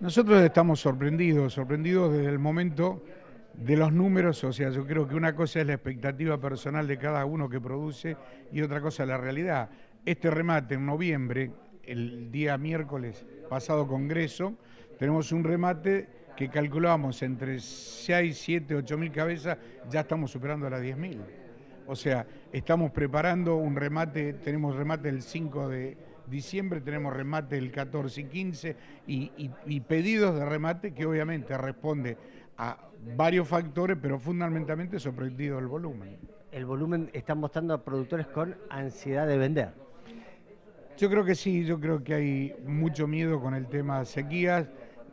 Nosotros estamos sorprendidos, sorprendidos desde el momento de los números, o sea, yo creo que una cosa es la expectativa personal de cada uno que produce y otra cosa la realidad. Este remate en noviembre, el día miércoles pasado Congreso, tenemos un remate que calculábamos entre 6, 7, 8 mil cabezas, ya estamos superando las 10 mil. O sea, estamos preparando un remate, tenemos remate el 5 de diciembre, tenemos remate el 14 y 15 y, pedidos de remate que obviamente responde a varios factores, pero fundamentalmente sorprendido el volumen. El volumen está mostrando a productores con ansiedad de vender. Yo creo que sí, yo creo que hay mucho miedo con el tema sequías.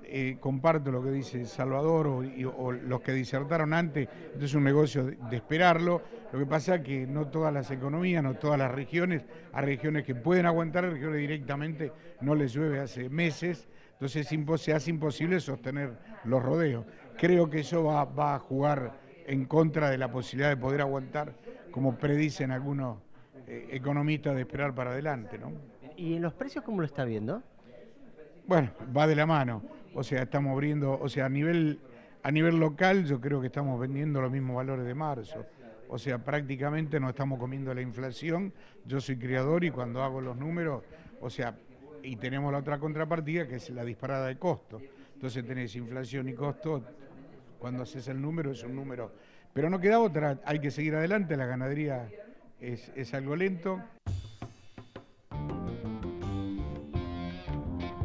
Eh, comparto lo que dice Salvador o, los que disertaron antes, es un negocio de, esperarlo. Lo que pasa es que no todas las economías, no todas las regiones, hay regiones que pueden aguantar, regiones directamente no les llueve hace meses, entonces se hace imposible sostener los rodeos. Creo que eso va, a jugar en contra de la posibilidad de poder aguantar, como predicen algunos eh, economistas, de esperar para adelante. ¿no? ¿Y en los precios cómo lo está viendo? Bueno, va de la mano. O sea, estamos abriendo, o sea, a nivel, a nivel local yo creo que estamos vendiendo los mismos valores de marzo. O sea, prácticamente no estamos comiendo la inflación. Yo soy criador y cuando hago los números, o sea, y tenemos la otra contrapartida que es la disparada de costo. Entonces tenés inflación y costo, cuando haces el número es un número. Pero no queda otra, hay que seguir adelante, la ganadería es, es algo lento.